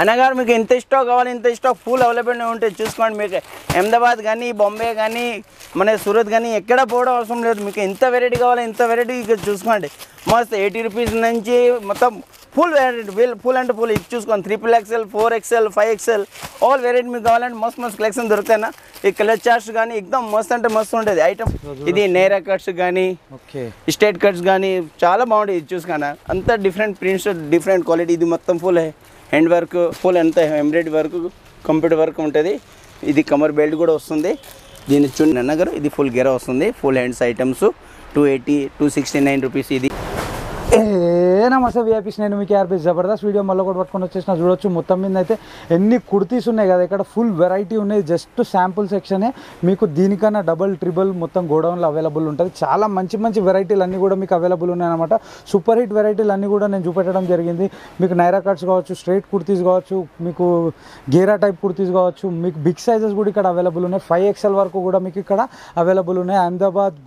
అనగారు మీకు ఎంత స్టాక్ కావాలి ఇంత స్టాక్ ఫుల్ అవైలబుల్ ఉంటుంది చూసుకోండి మీకు. అహ్మదాబాద్ కానీ బాంబే కానీ మన సూరత్ కానీ ఎక్కడ పోవడం అవసరం లేదు. మీకు ఎంత వెరైటీ కావాలి ఎంత వెరైటీ ఇక్కడ చూసుకోండి. మస్త్ ఎయిటీ రూపీస్ నుంచి మొత్తం ఫుల్ వెరైటీ ఫుల్ ఫుల్ అంటే ఫుల్ ఇది చూసుకోండి. Triple XL four XL five XL all variety మీకు కావాలంటే మస్తు మస్తు కలెక్షన్ దొరుకుతాయినా ఈ కలర్ చార్ట్స్ కానీ ఎక్దమ్ మస్తు అంటే మస్తు ఉంటుంది ఐటమ్ ఇది నేరా కట్స్ కానీ ఓకే. స్టేట్ కట్స్ కానీ చాలా బాగుంటాయి. ఇది చూసుకున్నా అంతా డిఫరెంట్ ప్రింట్స్ డిఫరెంట్ క్వాలిటీ ఇది మొత్తం ఫుల్ హ్యాండ్ వర్క్ ఫుల్ ఎంత ఎంబ్రాయిడరీ వర్క్ కంప్యూటర్ వర్క్ ఉంటుంది. ఇది కమర్ బెల్ట్ కూడా వస్తుంది. దీని చూడండి నగర్ ఇది ఫుల్ గెర వస్తుంది. Full hands items two eighty two sixty nine rupees ఇది ఏ నమస్తే విఐపీస్ నేను మీకు ఆర్పీ జబర్దస్త్ వీడియో మళ్ళీ కూడా పట్టుకొని వచ్చేసిన చూడొచ్చు. మొత్తం మీద అయితే ఎన్ని కుర్తీస్ ఉన్నాయి కదా ఇక్కడ ఫుల్ వెరైటీ ఉన్నాయి. జస్ట్ శాంపుల్ సెక్షనే మీకు దీనికన్నా డబల్ ట్రిబుల్ మొత్తం గోడౌన్లో అవైలబుల్ ఉంటుంది. చాలా మంచి మంచి వెరైటీలు అన్నీ కూడా మీకు అవైలబుల్ ఉన్నాయన్నమాట సూపర్ హిట్ వెరైటీలు అన్నీ కూడా నేను చూపెట్టడం జరిగింది. మీకు నైరా కట్స్ కావచ్చు స్ట్రైట్ కుర్తీస్ కావచ్చు మీకు గేరా టైప్ కుర్తీస్ కావచ్చు మీకు బిగ్ సైజెస్ కూడా ఇక్కడ అవైలబుల్ ఉన్నాయి. ఫైవ్ ఎక్స్ఎల్ వరకు కూడా మీకు ఇక్కడ అవైలబుల్ ఉన్నాయి. అహ్మదాబాద్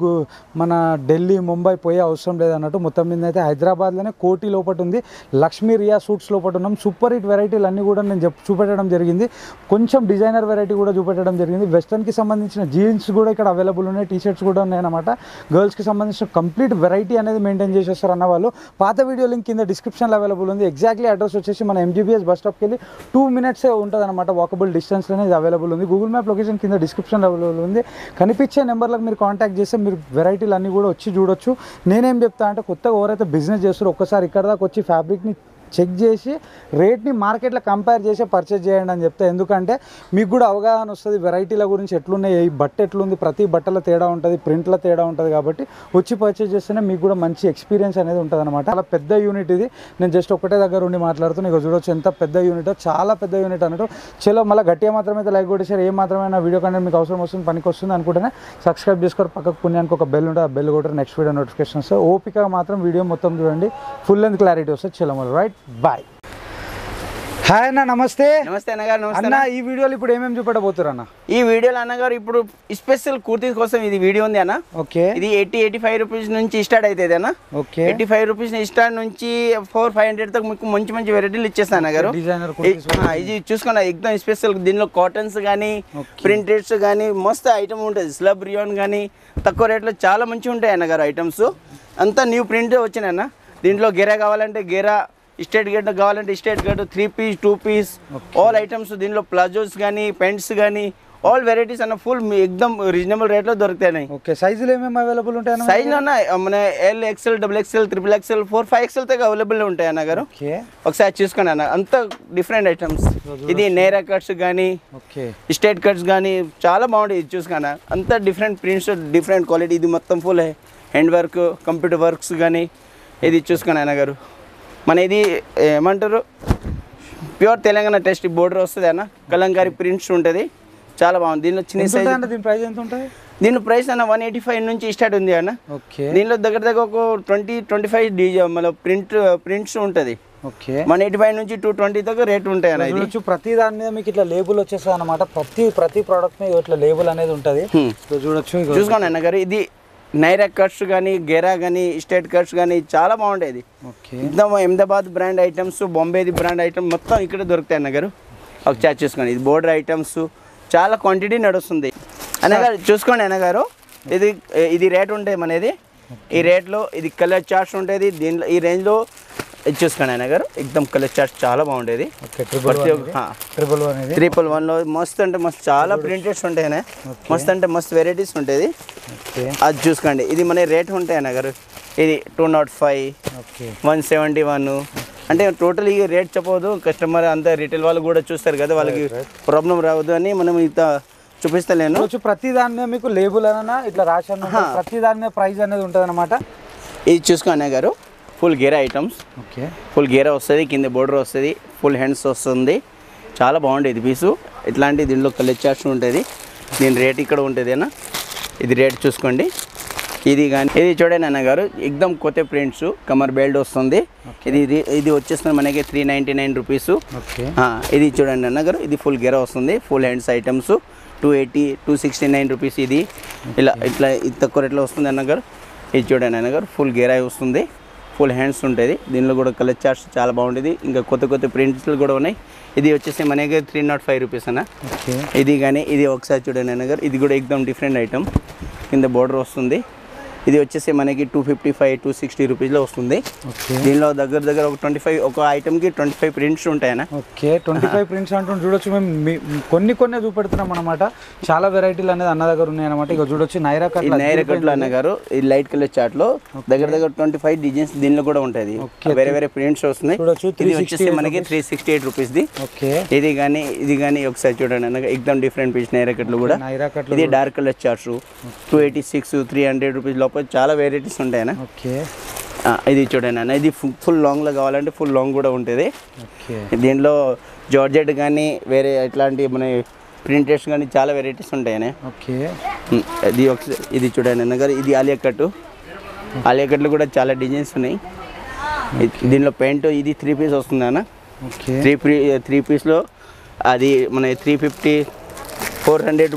మన ఢిల్లీ ముంబై పోయే అవసరం లేదన్నట్టు మొత్తం మీద అయితే హైదరాబాద్లోనే కోటి లోపల ఉంది. లక్ష్మీ రియా సూట్స్ లోపల ఉన్నాం. సూపర్ హిట్ వెరైటీలు అన్నీ కూడా నేను చూపెట్టడం జరిగింది. కొంచెం డిజైనర్ వెరైటీ కూడా చూపెట్టడం జరిగింది. వెస్టర్న్కి సంబంధించిన జీన్స్ కూడా ఇక్కడ అవైలబుల్ ఉన్నాయి. టీ షర్ట్స్ కూడా ఉన్నాయన్నమాట గర్ల్స్కి సంబంధించిన కంప్లీట్ వెరైటీ అనేది మెయింటైన్ చేసేస్తారు అన్న వాళ్ళు పాత వీడియో లింక్ కింద డిస్క్రిప్షన్లో అవైలబుల్ ఉంది. ఎగ్జాక్ట్లీ అడ్రస్ వచ్చేసి మన ఎంజీబీఎస్ బస్ స్టాప్కి వెళ్ళి టూ మినిట్సే ఉంటుంది అనమాట వాకబుల్ డిస్టెన్స్లోనే ఇది అవైలబుల్ ఉంది. గూగుల్ మ్యాప్ లొకేషన్ కింద డిస్క్రిప్షన్ అవైలబుల్ ఉంది. కనిపించే నెంబర్లకు మీరు కాంటాక్ట్ చేస్తే మీరు వెరైటీలు అన్నీ కూడా వచ్చి చూడొచ్చు. నేనేం చెప్తా అంటే కొత్తగా ఎవరైతే బిజినెస్ చేస్తారో ఒక్కసారి ఇక్కడ దాకా వచ్చి ఫ్యాబ్రిక్ని చెక్ చేసి రేట్ని మార్కెట్లో కంపేర్ చేసి పర్చేజ్ చేయండి అని చెప్తే ఎందుకంటే మీకు కూడా అవగాహన వస్తుంది వెరైటీల గురించి ఎట్లున్నాయి ఈ బట్ట ఎట్లుంది ప్రతి బట్టల తేడా ఉంటుంది ప్రింట్ల తేడా ఉంటుంది కాబట్టి వచ్చి పర్చేజ్ చేస్తేనే మీకు కూడా మంచి ఎక్స్పీరియన్స్ అనేది ఉంటుంది అనమాట చాలా పెద్ద యూనిట్ ఇది. నేను జస్ట్ ఒకటే దగ్గర ఉండి మాట్లాడుతూ నీకు చూడొచ్చు ఎంత పెద్ద యూనిట్ చాలా పెద్ద యూనిట్ అన్నట్టు. చలో మళ్ళీ గట్టిగా మాత్రమే లైక్ కొట్టేసారు ఏ మాత్రమే నా వీడియో కంటే మీకు అవసరం వస్తుంది పనికి వస్తుంది అనుకుంటేనే సబ్స్క్రైబ్ చేసుకోరు. పక్కకు పుణ్యానికి ఒక బెల్ ఉంటుంది ఆ బెల్ కొట్టారు నెక్స్ట్ వీడియో నోటిఫికేషన్స్ ఓపిక మాత్రం వీడియో మొత్తం చూడండి. ఫుల్ అండ్ క్లారిటీ వస్తుంది చలో రైట్ బాయ్ హాయ్ అన్న నమస్తే. నమస్తే అన్నగారు నమస్తే అన్న ఈ వీడియోలో ఇప్పుడు ఏమేమి చూపెట్టబోతున్నారు అన్న? ఈ వీడియోలో అన్నగారు ఇప్పుడు స్పెషల్ కుర్తీస్ కోసం ఇది వీడియో ఉంది అన్న. ఓకే. ఇది ఎయిటీ ఎయిటీ ఫైవ్ రూపీస్ నుంచి స్టార్ట్ అవుతుంది అన్న. Okay. Eighty five rupees start నుంచి ఫోర్ ఫైవ్ హండ్రెడ్ దాకా మీకు మంచి మంచి వెరైటీలు ఇచ్చేస్తాను అన్నగారు డిజైనర్ ఇది చూసుకోండి ఎక్దమ్ స్పెషల్ దీనిలో కాటన్స్ కానీ ప్రింటెడ్స్ కానీ మస్తు ఐటమ్ ఉంటుంది. స్లబ్ రియాన్ కానీ తక్కువ రేట్లో చాలా మంచిగా ఉంటాయి అన్నగారు ఐటమ్స్ అంతా న్యూ ప్రింట్ వచ్చినాయి అన్న. దీంట్లో గెరా కావాలంటే గెరా స్టేట్ గెట్ కావాలంటే straight cut three piece two piece all items దీనిలో ప్లాజోస్ కానీ పెంట్స్ కానీ ఆల్ వెరైటీస్ అన్న ఫుల్ ఎక్దమ్ రీజనబుల్ రేట్లో దొరుకుతాయి ఓకే సైజులు ఏమేమి అవైలబుల్ ఉంటాయి సైజ్ అన్న మన L XL double XL triple XL four five XL దాకా అవైలబుల్ ఉంటాయి అన్నగారు ఓకే ఒకసారి చూసుకోండి అన్న. అంత డిఫరెంట్ ఐటమ్స్ ఇది నేరా కట్స్ కానీ ఓకే స్టేట్ కట్స్ కానీ చాలా బాగుంటాయి. ఇది చూసుకోండి అంత డిఫరెంట్ ప్రింట్స్ డిఫరెంట్ క్వాలిటీ ఇది మొత్తం full hand work computer works కానీ ఇది చూసుకోండి అన్న గారు. మన ఇది ఏమంటారు? ప్యూర్ తెలంగాణ టెస్ట్ బోర్డర్ వస్తుంది అన్న. కలంకారీ ప్రింట్స్ ఉంటుంది. చాలా బాగుంది. దీనిలో చిన్న సైజ్ దీని ప్రైస్ ఎంత ఉంటుంది? దీని ప్రైస్ అన్న వన్ ఎయిటీ ఫైవ్ నుంచి స్టార్ట్ ఉంది అన్న. ఓకే. దీనిలో దగ్గర దగ్గర ఒక ట్వంటీ ట్వంటీ ఫైవ్ డీజే మళ్ళీ ప్రింట్ ప్రింట్స్ ఉంటుంది. ఓకే. వన్ ఎయిటీ ఫైవ్ నుంచి టూ ట్వంటీ దాకా రేట్ ఉంటాయి అన్న ఇది. ప్రతి దాని మీద మీకు ఇట్లా లేబుల్ వచ్చేస్తుంది అనమాట ప్రతి ప్రతి ప్రోడక్ట్ మీద ఇట్లా లేబుల్ అనేది ఉంటుంది. చూడొచ్చు చూసుకోండి అన్న గారు. ఇది నైరా కట్స్ కానీ గెరా కానీ స్టేట్ కట్స్ కానీ చాలా ఓకే. ఎక్దమ్ అహ్మదాబాద్ బ్రాండ్ ఐటమ్స్ బాంబేది బ్రాండ్ ఐటమ్ మొత్తం ఇక్కడ దొరుకుతాయి అన్న గారు. ఒకసారి చూసుకోండి. ఇది బోర్డర్ ఐటమ్స్ చాలా క్వాంటిటీ నడుస్తుంది. అన్నగారు చూసుకోండి అన్నగారు ఇది ఇది రేట్ ఉంటుంది మనది. ఈ రేట్లో ఇది కలర్ చార్ట్స్ ఉంటుంది. దీనిలో ఈ రేంజ్లో ఇది చూసుకోండి అన్నగారు ఎక్దమ్ కలర్ చార్ట్స్ చాలా ట్రిపుల్ ప్రతి వన్ ఒక్క ట్రిపుల్ త్రిపుల్ వన్లో మస్తు అంటే మస్తు చాలా ప్రింటెడ్స్ ఉంటాయి మస్తు అంటే మస్తు వెరైటీస్ ఉంటుంది ఓకే. అది చూసుకోండి. ఇది మన రేట్ ఉంటాయి అన్నగారు ఇది two naught five one seventy one అంటే టోటల్ ఈ రేట్ చెప్పవద్దు కస్టమర్ అంతా రిటైల్ వాళ్ళు కూడా చూస్తారు కదా వాళ్ళకి ప్రాబ్లం రావద్దు అని మనం ఇంత చూపిస్తలేను. ప్రతి దాని మీద మీకు లేబుల్ అన్న ఇట్లా రాశాను ప్రతి దాని మీద ప్రైస్ అనేది ఉంటుంది అనమాట ఇది చూసుకో అన్నయ్య గారు. ఫుల్ గేరా ఐటమ్స్. ఓకే. ఫుల్ గేరా వస్తుంది కింద బోర్డర్ వస్తుంది ఫుల్ హ్యాండ్స్ వస్తుంది. చాలా బాగుంటుంది ఇది పీసు. ఇట్లాంటి దీనిలో కలర్ చార్ట్స్ ఉంటుంది. దీని రేట్ ఇక్కడ ఉంటుంది అన్న. ఇది రేట్ చూసుకోండి. ఇది కానీ ఇది చూడండి అన్న గారు ఎక్దమ్ కొత్త ప్రింట్స్ కమర్ బెల్ట్ వస్తుంది. ఇది ఇది వచ్చేస్తుంది మనకి త్రీ నైంటీ నైన్ రూపీస్ ఇది చూడండి అన్న గారు ఇది ఫుల్ గెర వస్తుంది. Full hands items. Two eighty two sixty nine rupees ఇది. ఇలా ఇట్లా ఇది తక్కువ రేట్లో వస్తుంది అన్న గారు ఇది చూడండి అన్న గారు ఫుల్ గెరాయి వస్తుంది. ఫుల్ హ్యాండ్స్ ఉంటుంది. దీనిలో కూడా కలర్ చార్ట్స్ చాలా బాగుంటుంది. ఇంకా కొత్త కొత్త ప్రింట్స్లు కూడా ఉన్నాయి. ఇది వచ్చేసి మన దగ్గర త్రీ నాట్ ఫైవ్ రూపీస్ అన్న. ఇది కానీ ఇది ఒకసారి చూడండి అన్నగారు ఇది కూడా ఎక్దమ్ డిఫరెంట్ ఐటమ్. కింద బార్డర్ వస్తుంది. ఇది వచ్చేసి మనకి two fifty five two sixty రూపీస్లో వస్తుంది. దీనిలో దగ్గర దగ్గర ఒక ట్వంటీ ఫైవ్ ఒక ఐటమ్కి ట్వంటీ ఫైవ్ ప్రింట్స్ ఉంటాయన్న. ఓకే ట్వంటీ ఫైవ్ ప్రింట్స్ అంటూ చూడొచ్చు మేము కొన్ని కొన్ని చూపెడుతున్నాం అనమాట చాలా వెరైటీలు అనేది అన్న దగ్గర ఉన్నాయి అనమాట ఇక చూడొచ్చు నైరా ఈ కట్ల నైర కట్లు అన్నగారు ఈ లైట్ కలర్ చార్ట్లో దగ్గర దగ్గర ట్వంటీ ఫైవ్ డిజైన్స్ దీనిలో కూడా ఉంటుంది. వేరే వేరే ప్రింట్స్ వస్తున్నాయి. ఇది వచ్చేసి మనకి త్రీ సిక్స్టీ ఎయిట్ రూపీస్ ది. ఓకే. ఇది కానీ ఇది కానీ ఒకసారి చూడండి అన్నగా ఎక్దమ్ డిఫరెంట్ పీస్ నైర కట్లు కూడా. ఇది dark colour charts two eighty six three hundred rupees లోపల చాలా వెరైటీస్ ఉంటాయన్న ఓకే. ఇది చూడండి అన్న. ఇది ఫుల్ లాంగ్లో కావాలంటే ఫుల్ లాంగ్ కూడా ఉంటుంది. దీనిలో జార్జెట్ కానీ వేరే ఇట్లాంటి మన ప్రింటెడ్స్ కానీ చాలా వెరైటీస్ ఉంటాయనే. ఓకే. ఇది ఒకసారి ఇది చూడండి అన్నగారు ఇది ఆలియా కట్టు. ఆలియా కట్లు కూడా చాలా డిజైన్స్ ఉన్నాయి. దీనిలో పెయింట్ ఇది త్రీ పీస్ వస్తుంది అన్న ఓకే త్రీ పీ త్రీ పీస్లో అది మన three fifty four hundred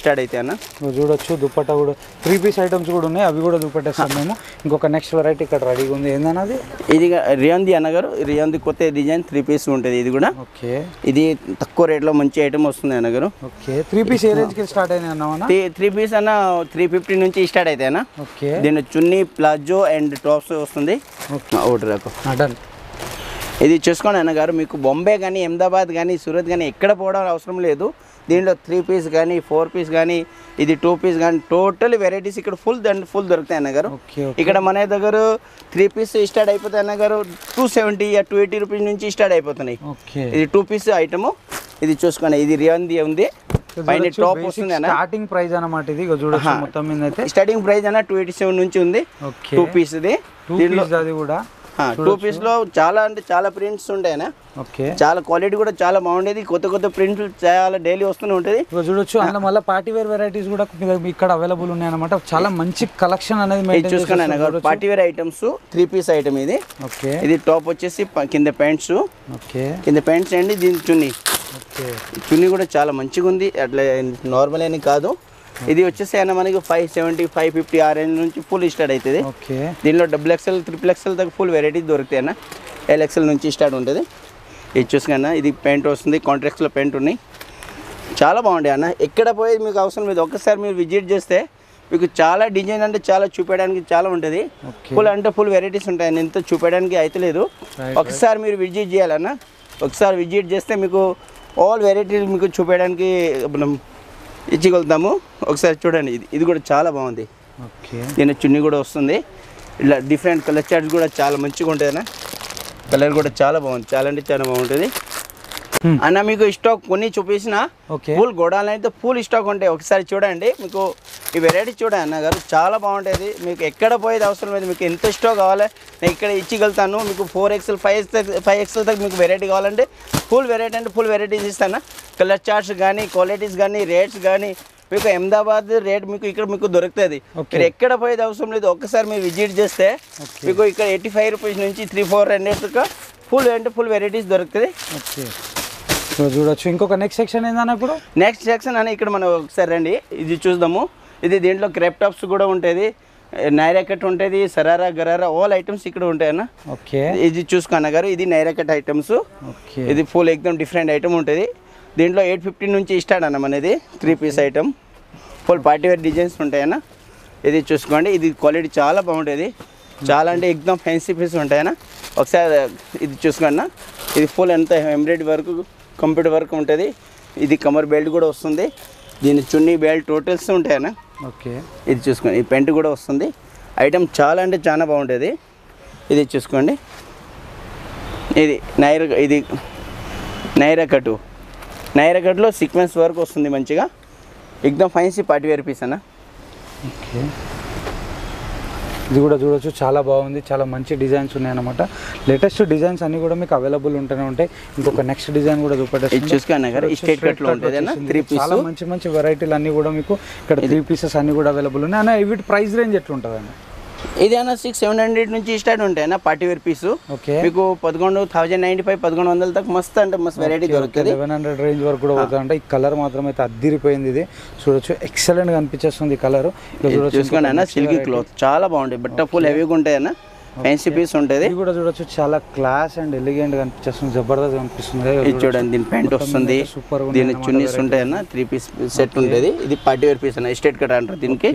start అయితే అన్న? చూడొచ్చు దుప్పట్టా కూడా. త్రీ పీస్ ఐటమ్స్ కూడా ఉన్నాయి అవి కూడా చూపెట్టేస్తాం మేము. ఇంకొక నెక్స్ట్ వెరైటీ ఇక్కడ రెడీగా ఉంది. ఏందన్నది? ఇది రియాంది అన్నగారు రియాంది కొత్త డిజైన్ త్రీ పీస్ ఉంటుంది ఇది కూడా. ఓకే. ఇది తక్కువ రేట్లో మంచి ఐటమ్ వస్తుంది అన్నగారు ఓకే. త్రీ పీస్ ఏ రేంజ్కి స్టార్ట్ అన్నామన్నా త్రీ పీస్ అన్న త్రీ ఫిఫ్టీ నుంచి స్టార్ట్ అయితే అన్న. ఓకే. దీని చున్నీ ప్లాజో అండ్ టాప్స్ వస్తుంది. ఓకే. ఒకటి రాకు. డన్ ఇది చూసుకోండి అన్నగారు మీకు బొంబే కానీ అహ్మదాబాద్ కానీ సూరత్ కానీ ఎక్కడ పోవడం అవసరం లేదు. దీంట్లో త్రీ పీస్ కానీ ఫోర్ పీస్ కానీ ఇది టూ పీస్ కానీ టోటల్ వెరైటీస్ ఇక్కడ ఫుల్ దండి ఫుల్ దొరుకుతాయి అన్నగారు ఓకే ఓకే. ఇక్కడ మన దగ్గర త్రీ పీస్ స్టార్ట్ అయిపోతాయి అన్నగారు two seventy two eighty rupees నుంచి స్టార్ట్ అయిపోతున్నాయి. ఇది టూ పీస్ ఐటమ్ ఇది చూసుకోండి ఇది రియాంది ఉంది. పైన టాప్ వస్తుంది అన్న. స్టార్టింగ్ ప్రైస్ అన్నమాట ఇది. చూడొచ్చు ఆహా. మొత్తం మీద అయితే. స్టార్టింగ్ ప్రైస్ అన్న టూ ఎయిటీ సెవెన్ నుంచి ఉంది. టూ పీస్ ఇది. పీస్ అది కూడా. టూ పీస్లో చాలా అంటే చాలా ప్రింట్స్ ఉంటాయనా ఓకే. చాలా క్వాలిటీ కూడా చాలా బాగుండేది. కొత్త కొత్త ప్రింట్లు చాలా డైలీ వస్తూనే ఉంటుంది. చూడొచ్చు అందులో మళ్ళీ పార్టీ వేర్ వెరైటీస్ కూడా ఇక్కడ అవైలబుల్ ఉన్నాయి అనమాట చాలా మంచి కలెక్షన్ అనేది చూసుకున్నాను party wear items three piece item ఇది. ఓకే. ఇది టాప్ వచ్చేసి కింద ప్యాంట్స్ ఓకే. కింద ప్యాంట్స్ అండి దీని చున్నీ. ఓకే. చున్నీ కూడా చాలా మంచిగా ఉంది అట్లా నార్మల్ అని కాదు. ఇది వచ్చేసి అయినా మనకి ఫైవ్ సెవెంటీ ఫైవ్ ఫిఫ్టీ ఆ రేంజ్ నుంచి ఫుల్ స్టార్ట్ అవుతుంది. దీనిలో డబుల్ ఎక్స్ఎల్ ట్రిపుల్ ఎక్స్ఎల్ దాకా ఫుల్ వెరైటీస్ దొరుకుతాయి అన్న. ఎల్ ఎక్స్ఎల్ నుంచి స్టార్ట్ ఉంటుంది. ఇది చూసుకన్నా ఇది పెయింట్ వస్తుంది. కాంట్రాక్ట్స్లో పెయింట్ ఉన్నాయి. చాలా బాగుంటాయి అన్న. ఎక్కడ పోయేది మీకు అవసరం లేదు. ఒక్కసారి మీరు విజిట్ చేస్తే మీకు చాలా డిజైన్ అంటే చాలా చూపించడానికి చాలా ఉంటుంది. ఫుల్ అంటే ఫుల్ వెరైటీస్ ఉంటాయి నేను ఇంత చూపించడానికి అయితే లేదు. ఒకసారి మీరు విజిట్ చేయాలన్న ఒకసారి విజిట్ చేస్తే మీకు ఆల్ వెరైటీస్ మీకు చూపించడానికి మనం ఇచ్చగలుగుతాము. ఒకసారి చూడండి ఇది ఇది కూడా చాలా బాగుంది. ఓకే. దీని చున్నీ కూడా వస్తుంది. ఇలా డిఫరెంట్ కలర్ చార్ట్స్ కూడా చాలా మంచిగా ఉంటుంది కలర్ కూడా చాలా బాగుంది. చాలా అంటే చాలా బాగుంటుంది. అన్న మీకు స్టాక్ కొన్ని చూపించిన ఓకే. ఫుల్ గోడాలు అయితే ఫుల్ స్టాక్ ఉంటాయి. ఒకసారి చూడండి. మీకు ఈ వెరైటీ చూడండి అన్న గారు. చాలా బాగుంటుంది. మీకు ఎక్కడ పోయేది అవసరం లేదు. మీకు ఎంత స్టాక్ కావాలి నేను ఇక్కడ ఇచ్చిగలుగుతాను. మీకు four XL five X five XL దాకా మీకు వెరైటీ కావాలంటే ఫుల్ వెరైటీ అంటే ఫుల్ వెరైటీస్ ఇస్తాను కలర్ చార్ట్స్ కానీ క్వాలిటీస్ కానీ రేట్స్ కానీ మీకు అహ్మదాబాద్ రేట్ మీకు ఇక్కడ మీకు దొరుకుతుంది. మీరు ఎక్కడ పోయేది అవసరం లేదు. ఒక్కసారి మీరు విజిట్ చేస్తే. మీకు ఇక్కడ ఎయిటీ ఫైవ్ రూపీస్ నుంచి త్రీ ఫోర్ హండ్రెడ్ ఫుల్ అంటే ఫుల్ వెరైటీస్ దొరుకుతుంది. సో చూడొచ్చు. ఇంకొక నెక్స్ట్ సెక్షన్ ఏందన్న ఇప్పుడు? నెక్స్ట్ సెక్షన్ అని ఇక్కడ మనం ఒకసారి రండి. ఇది చూద్దాము. ఇది దీంట్లో క్రెప్ టాప్స్ కూడా ఉంటుంది. నైరాకెట్ ఉంటుంది సరారా గరారా ఆల్ ఐటమ్స్ ఇక్కడ ఉంటాయన్న ఓకే ఇది చూసుకున్న గారు. ఇది నైరాకెట్ ఐటమ్స్ ఓకే ఇది ఫుల్ ఎక్దమ్ డిఫరెంట్ ఐటమ్ ఉంటుంది. దీంట్లో ఎయిట్ ఫిఫ్టీ నుంచి స్టార్ట్ అన్న మనది. Three piece item full party wear designs ఉంటాయన్న. ఇది చూసుకోండి. ఇది క్వాలిటీ చాలా బాగుంటుంది. చాలా అంటే ఎక్దమ్ ఫ్యాన్సీ పీస్ ఉంటాయన్న. ఒకసారి ఇది చూసుకోండి ఇది ఫుల్ ఎంత ఎంబ్రాయిడరీ వర్క్ కంప్యూటర్ వర్క్ ఉంటుంది. ఇది కమర్ బెల్ట్ కూడా వస్తుంది. దీని చున్నీ బెల్ట్ టోటల్స్ ఉంటాయన్న. ఓకే. ఇది చూసుకోండి. ఈ పెంట్ కూడా వస్తుంది. ఐటమ్ చాలా అంటే చాలా బాగుంటుంది. ఇది చూసుకోండి. ఇది నైర ఇది నైరా కటు నైరా కట్లో సీక్వెన్స్ వర్క్ వస్తుంది మంచిగా. ఎక్దమ్ ఫైన్సీ పార్టీ వేర్ పీస్ అన్న. ఓకే. ఇది కూడా చూడొచ్చు చాలా బాగుంది చాలా మంచి డిజైన్స్ ఉన్నాయన్నమాట. లేటెస్ట్ డిజైన్స్ అన్ని కూడా మీకు అవైలబుల్ ఉంటూనే ఉంటాయి. ఇంకొక నెక్స్ట్ డిజైన్ కూడా పీస్ చాలా మంచి మంచి వెరైటీలు అన్ని కూడా మీకు ఇక్కడ త్రీ పీసెస్ అన్ని కూడా అవైలబుల్ ఉన్నాయి. అన్న వీటి ప్రైస్ రేంజ్ ఎట్లుంటుంది అన్న ఇది అన్న సిక్స్ సెవెన్ హండ్రెడ్ నుంచి స్టార్ట్ ఉంటాయి అన్న పార్టీ వేర్ పీసు ఓకే మీకు పదకొండు థౌజండ్ నైంటీ ఫైవ్ పదకొండు వందల దాకా మస్తు అంటే మస్తు వెరైటీ దొరుకుతుంది. లెవెన్ హండ్రెడ్ రేంజ్ వరకు కూడా పోతుంది అంటే ఈ కలర్ మాత్రం అయితే అద్దిరిపోయింది ఇది. చూడొచ్చు. ఎక్సలెంట్గా అనిపించేస్తుంది కలర్ చూసుకోండి అన్న సిల్కీ క్లాత్ చాలా బాగుంటాయి. బట్ట ఫుల్ హెవీగా ఉంటాయి అన్న. ఫ్యాన్సీ పీస్ ఉంటుంది. ఇది కూడా చూడొచ్చు. చాలా క్లాస్ అండ్ ఎలిగెంట్ కనిపిస్తుంది జబర్దస్త్ కనిపిస్తుంది ఇది చూడండి దీని ప్యాంట్ వస్తుంది. సూపర్ దీని చున్నీస్ ఉంటాయన్న త్రీ పీస్ సెట్ ఉంటుంది. ఇది పార్టీ వేర్ పీస్ అన్న. స్టేట్ కట్ అంటారు దీనికి.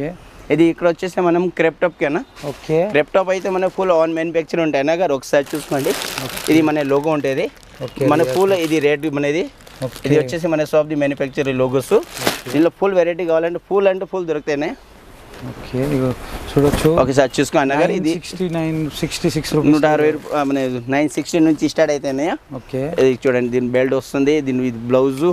ఇది ఇక్కడ వచ్చేసి మనం క్రెప్ టాప్ కేనా? ఓకే. క్రెప్ టాప్ అయితే మన ఫుల్ ఆన్ మ్యానుఫ్యాక్చర్ ఉంటాయి అన్న గారు? ఒకసారి చూసుకోండి. ఇది మన లోగో ఉంటుంది. మన ఫుల్ ఇది రేట్ మనది. ఇది వచ్చేసి మన షాప్ ది మ్యానుఫ్యాక్చర్ లోగోస్ దీనిలో ఫుల్ వెరైటీ కావాలంటే ఫుల్ అంటే ఫుల్ దొరుకుతాయి ఓకే చూడొచ్చు. ఒకసారి చూసుకో అన్న గారు. ఇది సిక్స్టీ నైన్ సిక్స్టీ సిక్స్ నూట అరవై నైన్ సిక్స్టీ నుంచి స్టార్ట్ అవుతాయి ఓకే. ఇది చూడండి దీని బెల్ట్ వస్తుంది దీని బ్లౌజు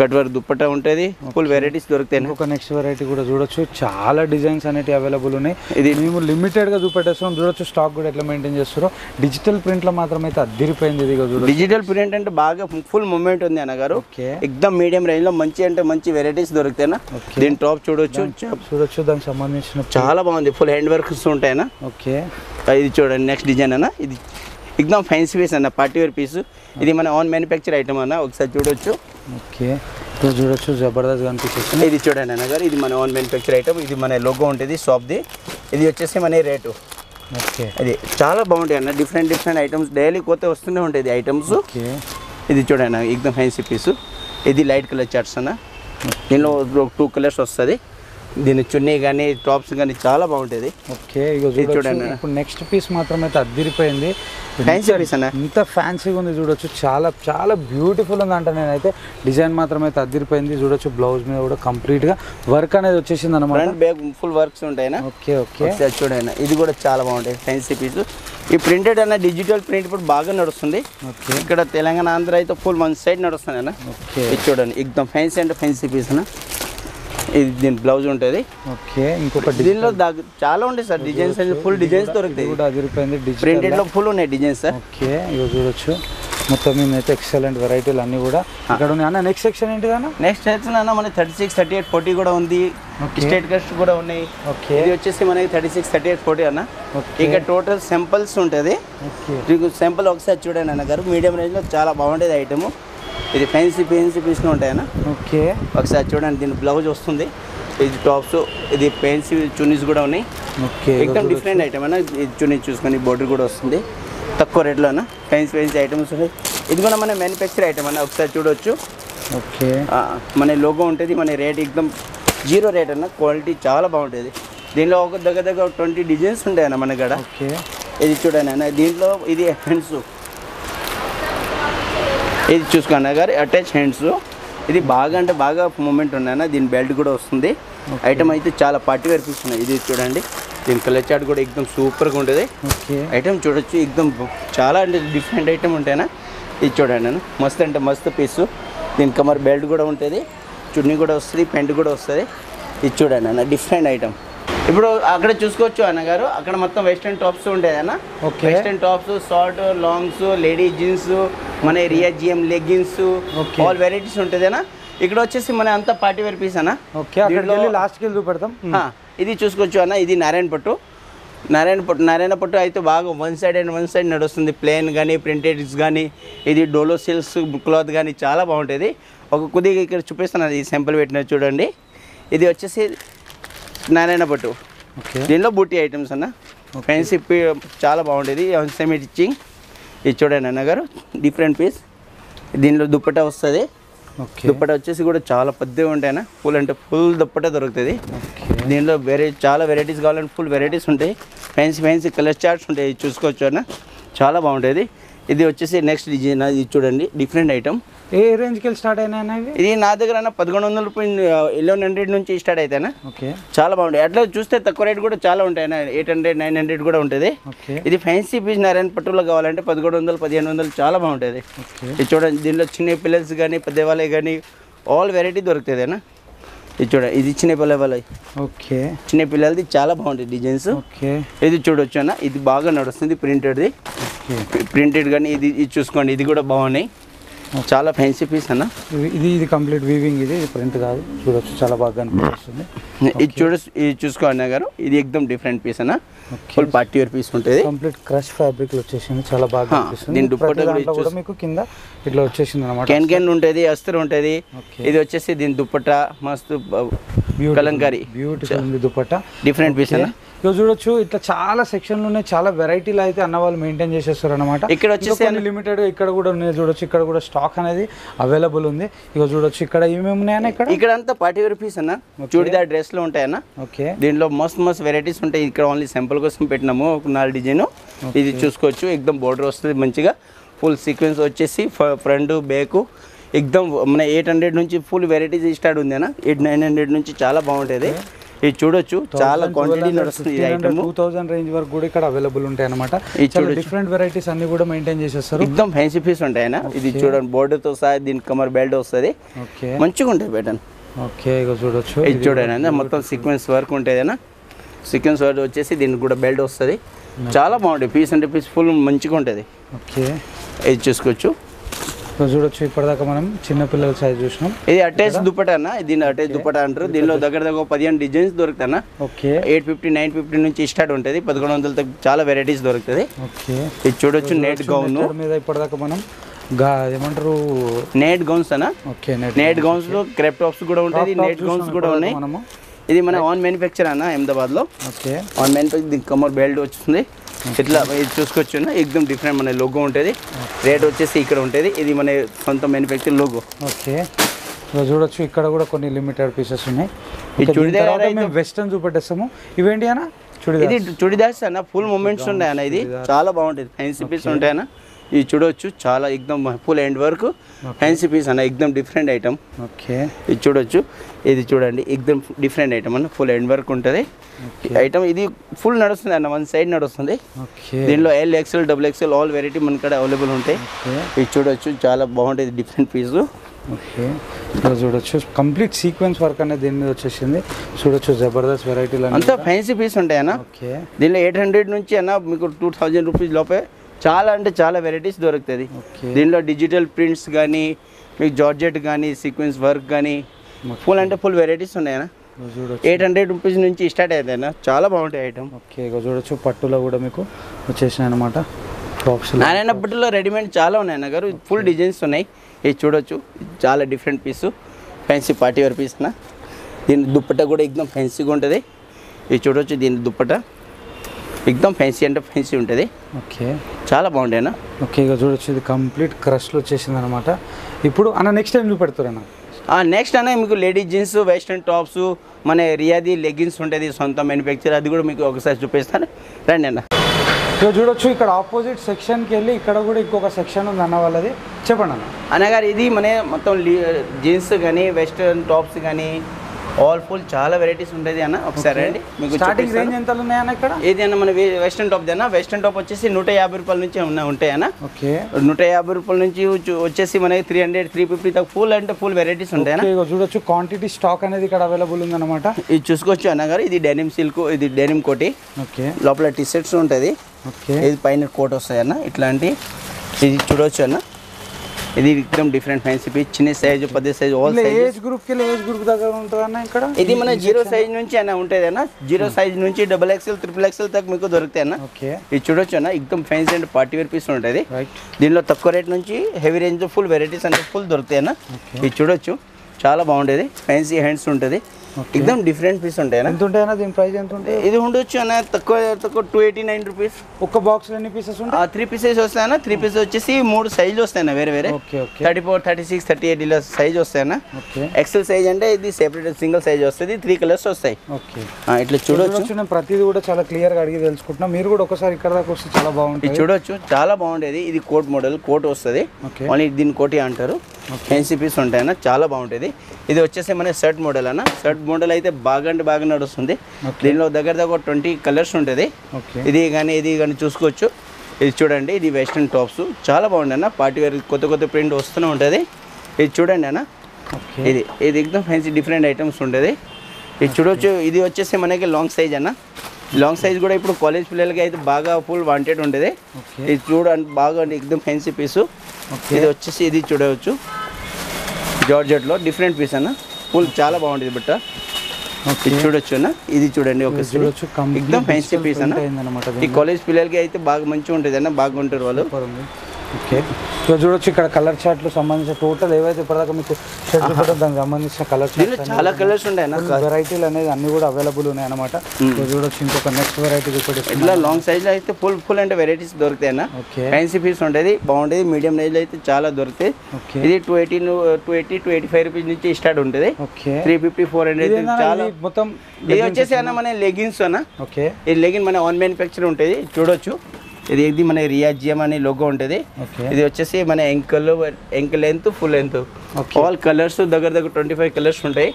కట్ వర్క్ దుప్పట్టా ఉంటుంది. ఫుల్ వెరైటీస్ దొరుకుతాయి. ఇంకొక నెక్స్ట్ వెరైటీ కూడా చూడొచ్చు. చాలా డిజైన్స్ అనేవి అవైలబుల్ ఉన్నాయి. ఇది మేము లిమిటెడ్గా చూపెట్టేస్తున్నాం చూడొచ్చు స్టాక్ కూడా ఎట్లా మెయింటైన్ చేస్తారో. డిజిటల్ ప్రింట్లో మాత్రం అయితే అద్దరిపోయింది ఇది డిజిటల్ ప్రింట్ అంటే బాగా ఫుల్ మూమెంట్ ఉంది అన్న గారు. ఓకే ఎక్దమ్ మీడియం రేంజ్లో మంచి అంటే మంచి వెరైటీస్ దొరుకుతాయినా. దీని టాప్ చూడొచ్చు. చూడొచ్చు. దానికి సంబంధించిన చాలా బాగుంది. ఫుల్ హ్యాండ్ వర్క్స్ ఉంటాయినా ఓకే ఇది చూడండి నెక్స్ట్ డిజైన్ అన్న. ఇది ఎక్దమ్ ఫ్యాన్సీ పీస్ అన్న పార్టీ వేర్ పీస్. ఇది మన ఆన్ మ్యానుఫ్యాక్చర్ ఐటమ్ అన్న ఒకసారి చూడొచ్చు. ఓకే. ఇప్పుడు చూడొచ్చు జబర్దస్త్ కనిపించేస్తుంది ఇది చూడండి అన్న గారు ఇది మన ఆన్ మ్యానుఫ్యాక్చర్ ఐటమ్ ఇది మన లోగో ఉంటుంది షాప్ది ఇది వచ్చేసి మన రేటు. ఓకే. అది చాలా బాగుంటాయి అన్న డిఫరెంట్ డిఫరెంట్ ఐటమ్స్ డైలీ కొత్త వస్తూనే ఉంటాయి ఐటమ్స్ ఓకే. ఇది చూడండి ఎక్దమ్ ఫ్యాన్సీ పీస్. ఇది లైట్ కలర్ చార్ట్స్ అన్న. దీనిలో టూ కలర్స్ వస్తుంది. దీని చున్నీ కానీ టాప్స్ కానీ చాలా బాగుంటుంది. ఓకే చూడండి. ఇప్పుడు నెక్స్ట్ పీస్ మాత్రం అయితే అద్దరిపోయింది ఫ్యాన్సీ పీస్ అన్న. ఇంత ఫ్యాన్సీగా ఉంది చూడొచ్చు. చాలా చాలా బ్యూటిఫుల్ ఉంది అంట నేనైతే. డిజైన్ మాత్రం అయితే అద్దరిపోయింది. చూడొచ్చు బ్లౌజ్ మీద కూడా కంప్లీట్గా వర్క్ అనేది వచ్చేసింది అనమాట బ్యాక్ ఫుల్ వర్క్స్ ఉంటాయినా ఓకే ఓకే. చూడండి ఇది కూడా చాలా బాగుంటాయి ఫ్యాన్సీ పీస్ ఈ ప్రింటెడ్ అన్న డిజిటల్ ప్రింట్ ఇప్పుడు బాగా నడుస్తుంది. ఇక్కడ తెలంగాణ ఆంధ్ర అయితే ఫుల్ వన్ సైడ్ నడుస్తుంది అన్న. ఓకే. చూడండి. ఎక్దమ్ ఫ్యాన్సీ అంటే ఫ్యాన్సీ పీస్ అన్న. ఇది దీని బ్లౌజ్ ఉంటుంది. ఓకే ఇంకొక డిజైన్ దీనిలో చాలా ఉంటాయి సార్ డిజైన్స్ ఫుల్ డిజైన్స్ దొరుకుతాయి. కూడా అదిరిపోయింది డిజిటల్ ప్రింటెడ్లో ఫుల్ ఉన్నాయి డిజైన్స్ సార్ ఓకే ఇగో చూడొచ్చు. మొత్తం మీద అయితే ఎక్సలెంట్ వెరైటీలు అన్నీ కూడా ఇక్కడ ఉన్నాయి. అన్న నెక్స్ట్ సెక్షన్ ఏంటిది అన్న? నెక్స్ట్ వచ్చి అన్న మన thirty six thirty eight forty కూడా ఉంది. స్టేట్ కస్ట్ కూడా ఉన్నాయి. ఓకే. ఇది వచ్చేసి మనకి thirty six thirty eight forty అన్న ఇక టోటల్ సింపుల్స్ ఉంటుంది. మీకు సింపుల్ ఒకసారి చూడండి అన్న గారు. మీడియం రేంజ్లో చాలా బాగుంటుంది ఐటమ్ ఇది ఫెన్సీ ఫెన్సీ పీస్లో ఉంటాయి అన్న ఓకే. ఒకసారి చూడండి దీని బ్లౌజ్ వస్తుంది. ఇది టాప్స్ ఇది ఫెన్సీ చున్నీస్ కూడా ఉన్నాయి. ఓకే ఎక్దమ్ డిఫరెంట్ ఐటమ్ అన్న. ఇది చున్నీ చూసుకొని బోర్డర్ కూడా వస్తుంది. తక్కువ రేట్లో అన్న. ఫెన్సీ ఫెన్సీ ఐటమ్స్ ఉన్నాయి. ఇది కూడా మన మ్యానుఫ్యాక్చర్ ఐటమ్ అన్న. ఒకసారి చూడొచ్చు. ఓకే. మన లోగో ఉంటుంది మన రేట్ ఎక్దమ్ జీరో రేట్ అన్న. క్వాలిటీ చాలా బాగుంటుంది. దీనిలో ఒక దగ్గర దగ్గర ట్వంటీ డిజైన్స్ ఉంటాయి అన్న మన కాడ ఓకే. ఇది చూడండి అన్న. దీంట్లో ఇది హ్యాండ్స్ ఇది చూసుకోండి గారు అటాచ్ హ్యాండ్స్ ఇది బాగా అంటే బాగా మూమెంట్ ఉన్నాయన్న దీని బెల్ట్ కూడా వస్తుంది. ఐటమ్ అయితే చాలా పార్టీ వేర్ పీస్ ఉన్నాయి. ఇది చూడండి. దీని కలర్ చార్ట్ కూడా ఎక్దమ్ సూపర్గా ఉంటుంది. ఐటమ్ చూడొచ్చు ఎక్దమ్ చాలా అంటే డిఫరెంట్ ఐటమ్ ఉంటాయినా ఇది చూడండి మస్తు అంటే మస్తు పీసు దీని కమర్ బెల్ట్ కూడా ఉంటుంది. చున్నీ కూడా వస్తుంది పెంట్ కూడా వస్తుంది. ఇది చూడండి అన్న డిఫరెంట్ ఐటమ్ ఇప్పుడు అక్కడ చూసుకోవచ్చు అన్నగారు అక్కడ మొత్తం వెస్ట్రన్ టాప్స్ ఉంటాయి అన్న. Western tops short longs lady jeans మన Riya GM leggings. All varieties ఉంటుంది అన్న. ఇక్కడ వచ్చేసి మన అంతా పార్టీ వేర్ పీస్ అన్న. ఓకే లాస్ట్కి వెళ్ళి చూపెడతాం. ఇది చూసుకోవచ్చు అన్న. ఇది నారాయణ పట్టు. నారాయణ పట్టు నారాయణ పట్టు అయితే బాగా one side and one side నడుస్తుంది. ప్లేన్ కానీ ప్రింటెడ్స్ కానీ ఇది డోలో సిల్క్స్ క్లాత్ కానీ చాలా బాగుంటుంది. ఒక కొద్దిగా ఇక్కడ చూపిస్తున్నాను ఈ సింపుల్ పెట్టిన చూడండి. ఇది వచ్చేసి నారాయణ పట్టు. ఓకే. దీనిలో బూటీ ఐటమ్స్ అన్న. ఫ్యాన్సీ చాలా బాగుంటుంది సెమీ టిచ్చింగ్ ఇది చూడండి అన్నగారు డిఫరెంట్ పీస్ దీనిలో దుప్పటా వస్తుంది. ఓకే. దుప్పటా వచ్చేసి కూడా చాలా పెద్దగా ఉంటాయి ఫుల్ అంటే ఫుల్ దుప్పటా దొరుకుతుంది. దీనిలో వేరే చాలా వెరైటీస్ కావాలంటే ఫుల్ వెరైటీస్ ఉంటాయి. ఫ్యాన్సీ ఫ్యాన్సీ కలర్ చార్ట్స్ ఉంటాయి. చూసుకోవచ్చు అన్న. చాలా బాగుంటుంది ఇది వచ్చేసి నెక్స్ట్ డిజైన్ ఇది చూడండి డిఫరెంట్ ఐటమ్ ఏ రేంజ్కి వెళ్ళి స్టార్ట్ అయినా ఇది నా దగ్గర పదకొండు వందల ఎలెవెన్ హండ్రెడ్ నుంచి స్టార్ట్ ఓకే. చాలా బాగుంటాయి. అట్లా చూస్తే తక్కువ రేట్ కూడా చాలా ఉంటాయి ఎయిట్ హండ్రెడ్ నైన్ హండ్రెడ్ కూడా ఉంటుంది. ఇది ఫ్యాన్సీ పీస్ నారాయణ పట్టులో కావాలంటే పదకొండు వందలు పదిహేను వందలు చాలా బాగుంటుంది. ఇది చూడండి దీనిలో చిన్న పిల్లల్స్ కానీ పెద్దవాళ్ళే కానీ ఆల్ వెరైటీ దొరుకుతుంది అన్న. ఇది చూడండి ఇది చిన్న పిల్లల వాళ్ళ ఓకే. చిన్న పిల్లలది చాలా బాగుంటుంది డిజైన్స్. ఓకే. ఇది చూడొచ్చు అన్న. ఇది బాగా నడుస్తుంది ప్రింటెడ్ది ప్రింటెడ్ కానీ ఇది ఇది చూసుకోండి ఇది కూడా బాగున్నాయి. చాలా ఫ్యాన్సీ పీస్ అన్న. ఇది- ఇది కంప్లీట్ వీవింగ్ ఇది ఇది ప్రింట్ కాదు. చూడొచ్చు చాలా బాగా కనిపిస్తుంది. ఇది చూడ ఇది చూసుకో అన్న గారు. ఇది ఎక్దమ్ డిఫరెంట్ పీస్ అన్న. ఫుల్ పార్టీ వేర్ పీస్ ఉంటుంది. కంప్లీట్ క్రష్ ఫ్యాబ్రిక్ వచ్చేసింది చాలా బాగా దీని దుప్పట్టా ప్రతి కూడా మీకు కింద ఇట్లా వచ్చేసింది అనమాట క్యాన్ క్యాన్ ఉంటుంది అస్తర్ ఉంటుంది. ఇది వచ్చేసి దీని దుప్పట మస్తు కలంకారీ. బ్యూటిఫుల్ ఉంది దుపట్టా డిఫరెంట్ పీస్ అన్న. ఇక చూడొచ్చు ఇట్లా చాలా సెక్షన్లు ఉన్నాయి చాలా వెరైటీలు అయితే అన్న వాళ్ళు మెయింటైన్ చేసేస్తారు అనమాట ఇక్కడ వచ్చేసి లిమిటెడ్ ఇక్కడ కూడా ఉన్నాయి చూడొచ్చు ఇక్కడ కూడా స్టాక్ అనేది అవైలబుల్ ఉంది. ఇక చూడొచ్చు ఇక్కడ ఏమేమి ఉన్నాయన్న ఇక్కడ? ఇక్కడ అంతా పార్టీ వేర్ పీస్ అన్న చూడిదార్ డ్రెస్లో ఉంటాయన్న. ఓకే. దీంట్లో మస్తు మస్తు వెరైటీస్ ఉంటాయి. ఇక్కడ ఓన్లీ సింపుల్ కోసం పెట్టినాము ఒక నాలుగు డిజైన్ ఇది చూసుకోవచ్చు ఎక్దమ్ బోర్డర్ వస్తుంది మంచిగా. ఫుల్ సీక్వెన్స్ వచ్చేసి ఫ్రంట్ బ్యాక్ ఎక్దమ్ మన ఎయిట్ హండ్రెడ్ నుంచి ఫుల్ వెరైటీస్ స్టార్ట్ ఉంది అన్న ఎయిట్ నైన్ హండ్రెడ్ నుంచి చాలా బాగుంటుంది. ఇది చూడొచ్చు చాలా క్వాంటిటీ నడుస్తుంది ఈ ఐటమ్ టూ థౌసండ్ రేంజ్ వరకు కూడా ఇక్కడ అవైలబుల్ ఉంటాయి అనమాట చాలా. డిఫరెంట్ వెరైటీస్ అన్ని కూడా మెయింటైన్ చేసేస్తారు. ఎక్దమ్ ఫ్యాన్సీ పీస్ ఉంటాయి ఇది చూడండి border తో సహా దీని కమర్ బెల్ట్ వస్తుంది. ఓకే మంచిగా ఉంటుంది బెటన్ ఓకే ఇక చూడొచ్చు. ఇది చూడండి మొత్తం సీక్వెన్స్ వర్క్ ఉంటుంది సీక్వెన్స్ వర్క్ వచ్చేసి దీనికి కూడా బెల్ట్ వస్తుంది. చాలా బాగుంటుంది పీస్ అంటే పీస్ ఫుల్ మంచిగా ఉంటుంది. ఓకే ఇది చూసుకోవచ్చు. చూడొచ్చు ఇప్పటిదాకా మనం చిన్న పిల్లల సైజ్ చూసినాం. ఇది అటాచ్ దుప్పట అన్న? దీన్ని అటాచ్ దుప్పట అంటారు. దీనిలో దగ్గర దగ్గర పదిహేను డిజైన్స్ దొరుకుతాయి okay. Eight fifty nine fifty నుంచి స్టార్ట్ ఉంటుంది. పదకొండు వందలతో చాలా వెరైటీస్ దొరుకుతుంది. ఓకే. ఇది చూడొచ్చు నెట్ గౌన్ మీద ఇప్పటిదాకా మనం ఏమంటారు? నెట్ గౌన్స్ అన్న? ఓకే నెట్ గౌన్స్లో క్రెప్ టాప్స్ కూడా ఉంటుంది. నెట్ గౌన్స్ కూడా ఉన్నాయి. ఇది మన ఆన్ మ్యానుఫ్యాక్చర్ అన్న అహ్మదాబాద్లో ఓకే. ఆన్ మ్యానుఫ్యాక్చర్ దీనికి కమర్ బెల్ట్ వస్తుంది ఇట్లా ఇది చూసుకోవచ్చు డిఫరెంట్ మన లోగో ఉంటుంది. రేట్ వచ్చేసి ఇక్కడ ఉంటుంది. ఇది మన సొంత మ్యానుఫ్యాక్చర్ లోగో ఓకే. చూడొచ్చు. ఇక్కడ కూడా కొన్ని లిమిటెడ్ పీసెస్ ఉన్నాయి. వెస్టర్న్ చూపెట్టేస్తాము. ఇవేంటి అన్న? ఇది చూడిదార్ చుడిదార్స్ అన్న. ఫుల్ మూమెంట్స్ ఉంటాయి అన్న. ఇది చాలా బాగుంటుంది. ఫ్యాన్సీ పీస్ ఉంటాయి అన్న. ఇది చూడొచ్చు. చాలా ఎక్దమ్ ఫుల్ ఎండ్ వరకు. ఫ్యాన్సీ పీస్ అన్న ఎక్దమ్ డిఫరెంట్ ఐటమ్. ఓకే. ఇది చూడొచ్చు. ఇది చూడండి. ఎక్దమ్ డిఫరెంట్ ఐటమ్ అన్న ఫుల్ ఎండ్ వర్క్ ఉంటుంది. ఐటమ్ ఇది ఫుల్ నడుస్తుంది అన్న వన్ సైడ్ నడుస్తుంది. ఓకే. దీనిలో L XL double XL all variety మన కాడ అవైలబుల్ ఉంటాయి. ఇది చూడొచ్చు. చాలా బాగుంటుంది డిఫరెంట్ పీసు ఓకే. ఇక్కడ చూడొచ్చు. కంప్లీట్ సీక్వెన్స్ వర్క్ అనేది దీని మీద వచ్చేసింది. చూడొచ్చు జబర్దస్త్ వెరైటీలు అంతా ఫ్యాన్సీ పీస్ ఉంటాయి అన్న. దీనిలో ఎయిట్ హండ్రెడ్ నుంచి అన్న మీకు టూ థౌజండ్ రూపీస్ లోపే చాలా అంటే చాలా వెరైటీస్ దొరుకుతుంది. దీనిలో డిజిటల్ ప్రింట్స్ కానీ మీకు జార్జెట్ కానీ సీక్వెన్స్ వర్క్ కానీ ఫుల్ అంటే ఫుల్ వెరైటీస్ ఉన్నాయన్న. ఎయిట్ హండ్రెడ్ రూపీస్ నుంచి స్టార్ట్ అవుతాయన్న చాలా బాగుంటాయి ఐటమ్ ఓకే ఇక చూడొచ్చు. పట్టులో కూడా మీకు వచ్చేసినాయి అనమాట నారాయణ బట్టలో రెడీమేడ్ చాలా ఉన్నాయి అన్న గారు ఫుల్ డిజైన్స్ ఉన్నాయి. ఇది చూడొచ్చు. చాలా different piece fancy party wear piece అన్న దీని దుప్పట కూడా ఎక్దమ్ ఫ్యాన్సీగా ఉంటుంది. ఇది చూడొచ్చు దీని దుప్పట. ఎక్దమ్ ఫ్యాన్సీ అంటే ఫ్యాన్సీ ఉంటుంది. ఓకే. చాలా బాగుంటాయి అన్న. ఓకే ఇక చూడొచ్చు ఇది కంప్లీట్ క్రష్లో వచ్చేసింది అనమాట ఇప్పుడు అన్న నెక్స్ట్ టైం చూపెడతారన్న నెక్స్ట్ అన్న మీకు లేడీస్ జీన్స్ వెస్ట్రన్ టాప్స్ మన రియాది లెగ్గిన్స్ ఉంటుంది సొంత మ్యానుఫ్యాక్చర్ అది కూడా మీకు ఒకసారి చూపిస్తాను. రండి అన్న. ఇక చూడొచ్చు ఇక్కడ ఆపోజిట్ సెక్షన్కి వెళ్ళి ఇక్కడ కూడా ఇంకొక సెక్షన్ ఉంది అన్న వాళ్ళది. చెప్పండి అన్న. అన్నగారు ఇది మన మొత్తం జీన్స్ కానీ వెస్ట్రన్ టాప్స్ కానీ ఆల్ ఫుల్ చాలా వెరైటీస్ ఉంటుంది అన్న. ఒకసారి రండి. మీకు స్టార్టింగ్. రేంజ్ ఎంత ఉన్నాయన్న ఇక్కడ? ఏది అన్న మన వెస్ట్రన్ టాప్ అన్న. వెస్ట్రన్ టాప్ వచ్చేసి నూట యాభై రూపాయల నుంచి ఉన్న ఉంటాయి అన్న. ఓకే నూట యాభై రూపాయల నుంచి వచ్చి- వచ్చేసి మనకి త్రీ హండ్రెడ్ త్రీ ఫిఫ్టీ దాకా ఫుల్ అంటే ఫుల్ వెరైటీస్ ఉంటాయి అన్న. ఓకే, ఇక చూడొచ్చు. క్వాంటిటీ స్టాక్ అనేది ఇక్కడ అవైలబుల్ ఉందన్నమాట. ఇది చూసుకోవచ్చు అన్నగారు ఇది డెనిమ్ సిల్క్ ఇది డెనిమ్ కోటి ఓకే లోపల టీ షర్ట్స్ ఉంటుంది ఓకే ఇది పైన కోట్ వస్తాయి అన్న. ఇట్లాంటి ఇది చూడవచ్చు అన్న. ఇది ఎక్దమ్ డిఫరెంట్ ఫ్యాన్సీ పీస్ చిన్న సైజు పెద్ద సైజు ఆల్ ఏజ్ గ్రూప్కి ఏజ్ గ్రూప్ దగ్గర ఉంటుంది అన్న ఇక్కడ? ఇది మన జీరో సైజ్ నుంచి అన్న ఉంటుంది అన్న. జీరో సైజ్ నుంచి డబల్ ఎక్స్ఎల్ ట్రిపుల్ ఎక్స్ఎల్ దాకా మీకు దొరుకుతాయి అన్న. ఇది చూడొచ్చు అన్న. ఎక్దమ్ fancy and party wear piece ఉంటుంది. దీనిలో తక్కువ రేట్ నుంచి హెవీ రేంజ్ ఫుల్ వెరైటీస్ అంటే ఫుల్ దొరుకుతాయి అన్న. ఇది చూడొచ్చు. చాలా బాగుంటుంది ఫ్యాన్సీ హ్యాండ్స్ ఉంటుంది. ఎక్దమ్ డిఫరెంట్ పీస్ ఉంటాయి? ఎంత ఉంటాయన్న దీని ప్రైస్ ఎంత ఉంటుంది ఇది ఉండొచ్చు అన్న తక్కువ తక్కువ టూ ఎయిటీ నైన్ రూపీస్ ఒక్క బాక్స్ ఎన్ని పీసెస్ ఉంటాయి? త్రీ పీసెస్ వస్తాయన్న త్రీ పీసెస్ వచ్చేసి మూడు సైజులు వస్తాయన్న వేరే వేరే. Thirty four thirty six thirty eight ఇలా సైజ్ వస్తాయన్న. ఎక్సెల్ సైజ్ అంటే ఇది సెపరేట్ సింగిల్ సైజ్ వస్తుంది త్రీ కలర్స్ వస్తాయి. ఇట్లా చూడొచ్చు. నేను ప్రతిదీ కూడా చాలా క్లియర్గా అడిగి తెలుసుకుంటున్నా మీరు కూడా ఒకసారి ఇక్కడ దాకా వస్తే చాలా ఇది బాగుంటుంది చూడొచ్చు చాలా బాగుంటుంది ఇది కోట్ మోడల్ కోట్ వస్తుంది. ఓకే. ఓన్లీ దీన్ని కోటి అంటారు. ఫ్యాన్సీ పీస్ ఉంటాయన్న చాలా బాగుంటుంది. ఇది వచ్చేసి మన షర్ట్ మోడల్ అన్న. షర్ట్ మోడల్ అయితే బాగా అంటే బాగా నడుస్తుంది. దీనిలో దగ్గర దగ్గర ట్వంటీ కలర్స్ ఉంటుంది. ఇది కానీ ఇది కానీ చూసుకోవచ్చు. ఇది చూడండి ఇది వెస్ట్రన్ టాప్స్. చాలా బాగుంది అన్న. పార్టీ వేర్ కొత్త కొత్త ప్రింట్ వస్తూనే ఉంటుంది. ఇది చూడండి అన్న. ఇది ఇది ఎక్దమ్ ఫ్యాన్సీ డిఫరెంట్ ఐటమ్స్ ఉంటుంది. ఇది చూడొచ్చు. ఇది వచ్చేసి మనకి లాంగ్ సైజ్ అన్న. లాంగ్ సైజ్ కూడా ఇప్పుడు కాలేజ్ పిల్లలకి అయితే బాగా ఫుల్ వాంటెడ్ ఓకే. ఇది చూడండి బాగా ఎక్దమ్ ఫ్యాన్సీ పీసు ఇది వచ్చేసి ఇది చూడవచ్చు. జార్జెట్లో డిఫరెంట్ పీస్ అన్న. ఫుల్ చాలా బాగుంటుంది బట్ట. ఇది చూడొచ్చు అన్న? ఇది చూడండి చూడొచ్చు. ఎక్దమ్ ఫ్యాన్సీ పీస్ అన్న? ఈ కాలేజ్ పిల్లలకి అయితే బాగా మంచిగా ఉంటుంది అన్న బాగుంటారు వాళ్ళు. ఓకే చూడొచ్చు ఇక్కడ కలర్ చార్ట్లు సంబంధించిన టోటల్ ఏవైతే ఇప్పటిదాకా మీకు షర్ట్ చూపడం దానికి సంబంధించిన కలర్ దీనిలో చాలా కలర్స్ ఉంటాయి అన్న వెరైటీలు అనేది అన్ని కూడా అవైలబుల్ ఉన్నాయి అనమాట చూడొచ్చు ఇంకొక నెక్స్ట్ వెరైటీ ఇట్లా లాంగ్ సైజ్లో అయితే ఫుల్ ఫుల్ అంటే వెరైటీస్ దొరుకుతాయి అన్న. ఫ్యాన్సీ పీస్ ఉంటుంది బాగుంటుంది మీడియం లో అయితే చాలా దొరుకుతాయి. ఇది two eighty two eighty two eighty five rupees నుంచి స్టార్ట్ ఉంటుంది. త్రీ ఫిఫ్టీ ఫోర్ హండ్రెడ్ చాలా మొత్తం ఇది వచ్చేసి అన్న మన లెగిన్స్ అన్న. ఓకే. ఈ లెగిన్ మన ఆన్ మ్యానుఫ్యాక్చర్ ఉంటుంది చూడొచ్చు. ఇది ఇది మన రియాజియం అనే లోగో ఉంటుంది. ఇది వచ్చేసి మన ankle ankle length full length all colours దగ్గర దగ్గర ట్వంటీ ఫైవ్ కలర్స్ ఉంటాయి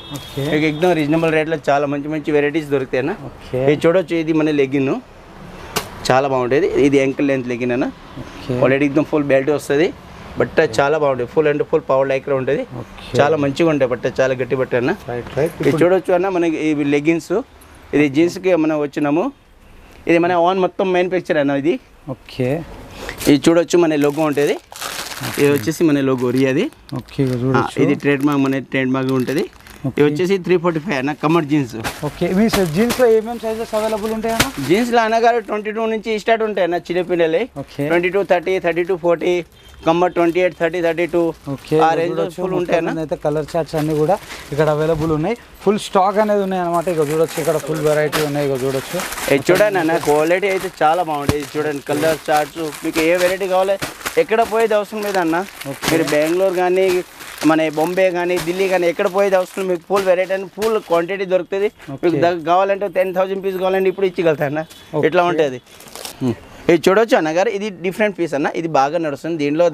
మీకు ఎక్దమ్ రీజనబుల్ రేట్లో చాలా మంచి మంచి వెరైటీస్ దొరుకుతాయి అన్న. ఇది చూడొచ్చు ఇది మన లెగిన్ చాలా బాగుంటుంది. ఇది ఎంకల్ లెంత్ లెగిన్ అన్న. ఆల్రెడీ ఎక్దమ్ ఫుల్ బెల్ట్ వస్తుంది. బట్ట చాలా బాగుంటుంది. ఫుల్ అంటే ఫుల్ పవర్ లైక్రా ఉంటుంది. చాలా మంచిగా ఉంటాయి బట్ట చాలా గట్టి బట్ట అన్న. ఇది చూడొచ్చు అన్న మనకి ఇవి లెగిన్స్ ఇది జీన్స్కి మనం వచ్చినాము. ఇది మన ఆన్ మొత్తం మ్యానుఫ్యాక్చర్ అన్న ఇది. ఓకే. ఇది చూడొచ్చు మన లోగో ఉంటుంది. ఇది వచ్చేసి మన లోగో రియాది ఓకే ఇది ట్రేడ్ మార్క్ మన ట్రేడ్ మార్క్ ఉంటుంది. ఇది వచ్చేసి త్రీ ఫార్టీ ఫైవ్ అన్న కమర్ జీన్స్ ఓకే మీ జీన్స్లో ఏమేమి సైజెస్ అవైలబుల్ ఉంటాయన్నా? జీన్స్లో అనగారు ట్వంటీ టూ నుంచి స్టార్ట్ ఉంటాయి అన్న చిన్నపిల్లలు twenty two thirty thirty two forty కమ్మర్ twenty eight thirty thirty two ఆ రేంజ్ ఫుల్ ఉంటాయి అన్న. అయితే కలర్ చార్ట్స్ అన్ని కూడా ఇక్కడ అవైలబుల్ ఉన్నాయి. ఫుల్ స్టాక్ అనేది ఉన్నాయి అనమాట ఇక చూడొచ్చు ఇక్కడ ఫుల్ వెరైటీ ఉన్నాయి. ఇక చూడొచ్చు. ఇది చూడండి అన్న క్వాలిటీ అయితే చాలా బాగుంటుంది. ఇది చూడండి కలర్ చార్ట్స్ మీకు ఏ వెరైటీ కావాలి ఎక్కడ పోయేది అవసరం లేదు అన్న మీరు బెంగళూరు కానీ మన బొంబే కానీ ఢిల్లీ కానీ ఎక్కడ పోయేది అవసరం. మీకు ఫుల్ వెరైటీ అని ఫుల్ క్వాంటిటీ దొరుకుతుంది. మీకు కావాలంటే టెన్ థౌసండ్ పీస్ కావాలంటే ఇప్పుడు ఇచ్చిగలుగుతా అన్న ఇట్లా ఉంటుంది? ఇది చూడొచ్చు అన్న గారు. ఇది డిఫరెంట్ పీస్ అన్న. ఇది బాగా నడుస్తుంది. దీనిలో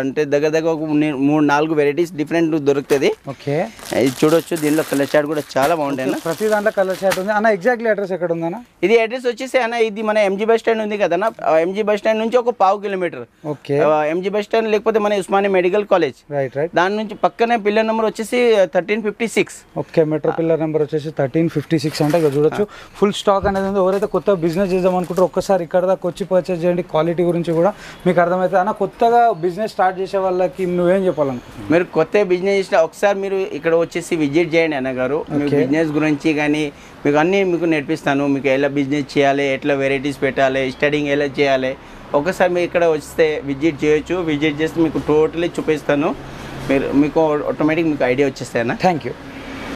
అంటే దగ్గర దగ్గర ఒక మూడు- నాలుగు వెరైటీస్ డిఫరెంట్ దొరుకుతుంది. ఓకే. ఇది చూడొచ్చు. దీనిలో కలర్ చార్ట్ కూడా చాలా బాగుంటాయి అన్న. ప్రతి దాంట్లో కలర్ చార్ట్ ఉంది. అన్న ఎగ్జాక్ట్లీ అడ్రస్ ఎక్కడ ఉందన్న ఇది అడ్రస్ వచ్చేసి అన్న ఇది మన ఎంజీ బస్ స్టాండ్ ఉంది కదా ఎంజీ బస్ స్టాండ్ నుంచి ఒక పావు kilometre okay. MG bus stand లేకపోతే మన Osmania medical college. Right right దాని నుంచి పక్కనే పిల్లర్ నెంబర్ వచ్చేసి thirteen fifty six okay metro pillar number వచ్చేసి థర్టీన్ ఫిఫ్టీ సిక్స్ అంటే ఇక్కడ చూడొచ్చు. ఫుల్ స్టాక్ అనేది ఉంది. ఎవరైతే కొత్త బిజినెస్ చేద్దాం అనుకుంటారో ఒక్కసారి ఇక్కడ దాకా వచ్చి పర్చేస్ చేయండి క్వాలిటీ గురించి కూడా మీకు అర్థమవుతుంది. అన్న కొత్తగా బిజినెస్ స్టార్ట్ చేసే వాళ్ళకి నువ్వేం చెప్పాలనుకుంటున్నావు? మీరు కొత్త బిజినెస్ చేసిన ఒకసారి మీరు ఇక్కడ వచ్చేసి విజిట్ చేయండి అన్నగారు మీ. బిజినెస్ గురించి కానీ మీకు అన్నీ మీకు నేర్పిస్తాను. మీకు ఎలా బిజినెస్ చేయాలి ఎట్లా వెరైటీస్ పెట్టాలి స్టడింగ్ ఎలా చేయాలి. ఒకసారి మీరు ఇక్కడ వస్తే విజిట్ చేయొచ్చు. విజిట్ చేస్తే మీకు టోటలీ చూపిస్తాను. మీరు మీకు ఆటోమేటిక్ మీకు ఐడియా వచ్చేస్తాయి అన్న. Thank you